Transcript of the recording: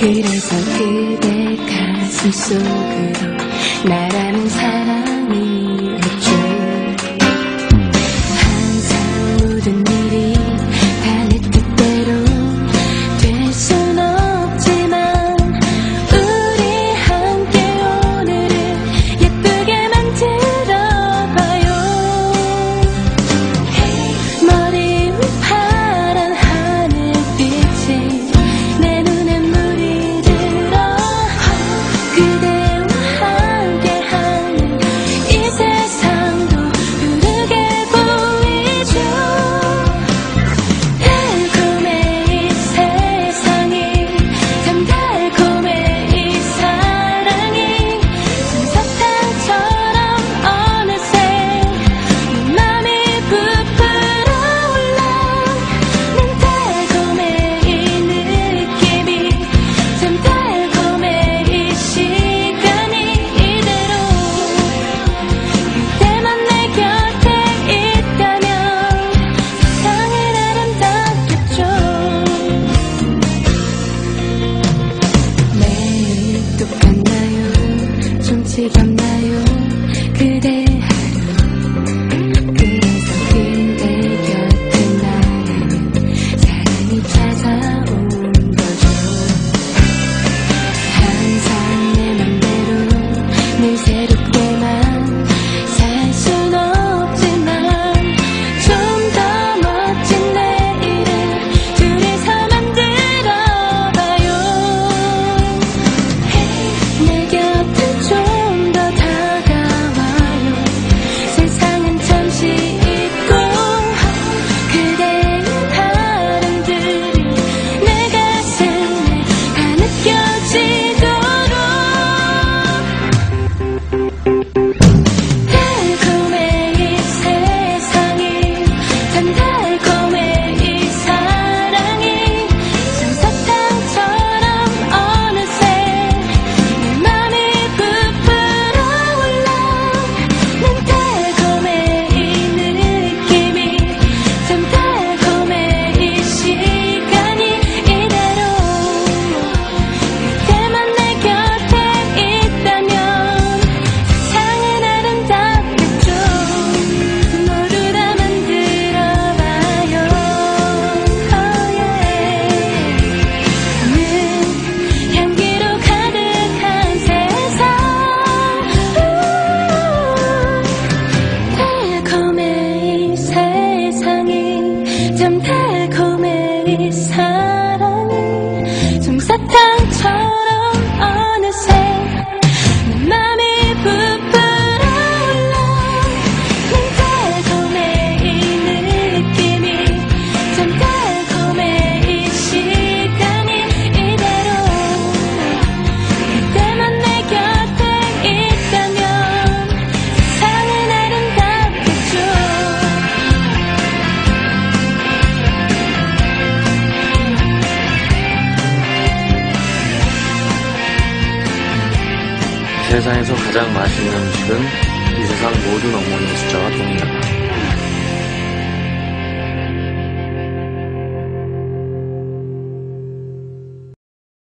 그래서 그대 가슴 속으로 나라는 사람 si 세상에서 가장 맛있는 음식은 이 세상 모든 어머니의 숫자와 동일하다.